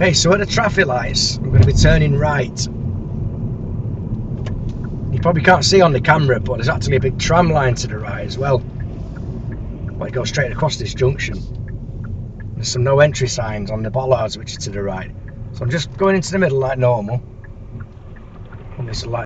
Okay, so at the traffic lights, I'm going to be turning right. You probably can't see on the camera, but there's actually a big tram line to the right as well. Well, it goes straight across this junction. There's some no entry signs on the bollards, which are to the right. So I'm just going into the middle like normal. And there's light